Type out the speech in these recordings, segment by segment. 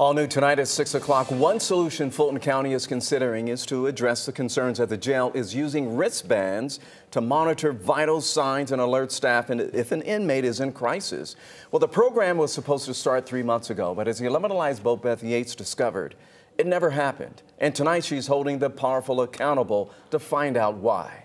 All new tonight at 6 o'clock. One solution Fulton County is considering is to address the concerns that the jail is using wristbands to monitor vital signs and alert staff if an inmate is in crisis. Well, the program was supposed to start three months ago, but as the 11 Alive's Bo Beth Yates discovered, it never happened. And tonight she's holding the powerful accountable to find out why.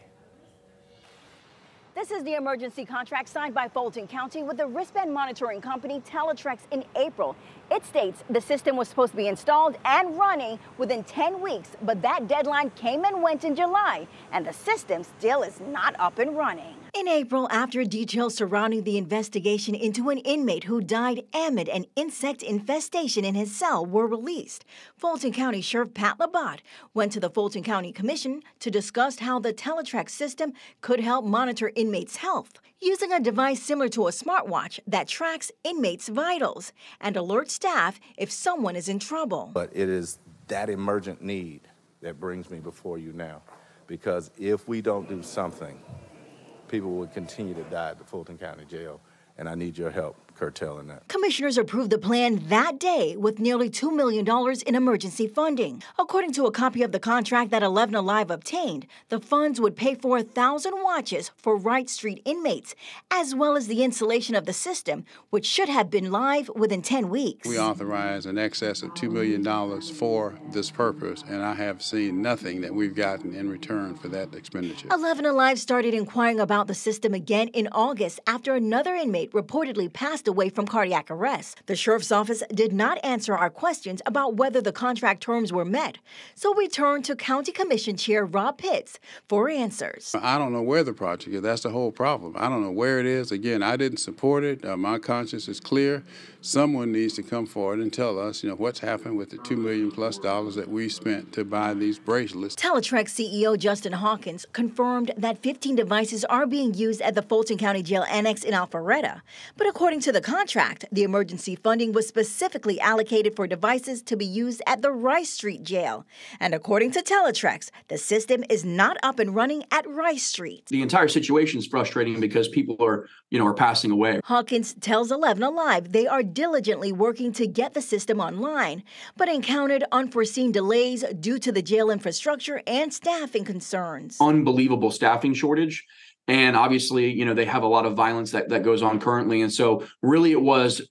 This is the emergency contract signed by Fulton County with the wristband monitoring company Talitrix in April. It states the system was supposed to be installed and running within 10 weeks, but that deadline came and went in July, and the system still is not up and running. In April, after details surrounding the investigation into an inmate who died amid an insect infestation in his cell were released, Fulton County Sheriff Pat Labat went to the Fulton County Commission to discuss how the Talitrix system could help monitor inmates' health using a device similar to a smartwatch that tracks inmates' vitals and alerts staff if someone is in trouble. But it is that emergent need that brings me before you now because if we don't do something, people will continue to die at the Fulton County Jail, and I need your help curtailing that. Commissioners approved the plan that day with nearly $2 million in emergency funding. According to a copy of the contract that 11 Alive obtained, the funds would pay for 1,000 watches for Rice Street inmates, as well as the installation of the system, which should have been live within 10 weeks. We authorized an excess of $2 million for this purpose, and I have seen nothing that we've gotten in return for that expenditure. 11 Alive started inquiring about the system again in August after another inmate reportedly passed passed away from cardiac arrest. The sheriff's office did not answer our questions about whether the contract terms were met, so we turned to County Commission Chair Rob Pitts for answers. I don't know where the project is. That's the whole problem. I don't know where it is. Again, I didn't support it. Uh, my conscience is clear. Someone needs to come forward and tell us, you know, what's happened with the two million plus dollars that we spent to buy these bracelets. Talitrix CEO Justin Hawkins confirmed that 15 devices are being used at the Fulton County Jail Annex in Alpharetta, but according to the contract, the emergency funding was specifically allocated for devices to be used at the Rice Street Jail. And according to Talitrix, the system is not up and running at Rice Street. The entire situation is frustrating because people are, you know, are passing away. Hawkins tells 11 Alive they are diligently working to get the system online, but encountered unforeseen delays due to the jail infrastructure and staffing concerns. Unbelievable staffing shortage and obviously you know they have a lot of violence that, that goes on currently and so really it was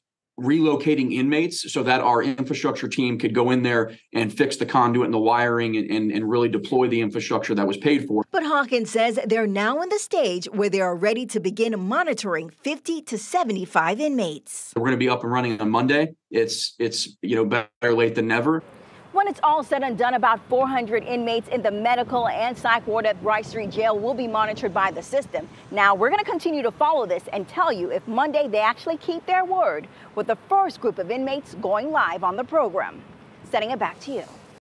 relocating inmates so that our infrastructure team could go in there and fix the conduit and the wiring and, and, and, really deploy the infrastructure that was paid for. But Hawkins says they're now in the stage where they are ready to begin monitoring 50 to 75 inmates. We're going to be up and running on Monday. It's it's you know better late than never. When it's all said and done, about 400 inmates in the medical and psych ward at Rice Street Jail will be monitored by the system. Now, we're going to continue to follow this and tell you if Monday they actually keep their word with the first group of inmates going live on the program. Sending it back to you.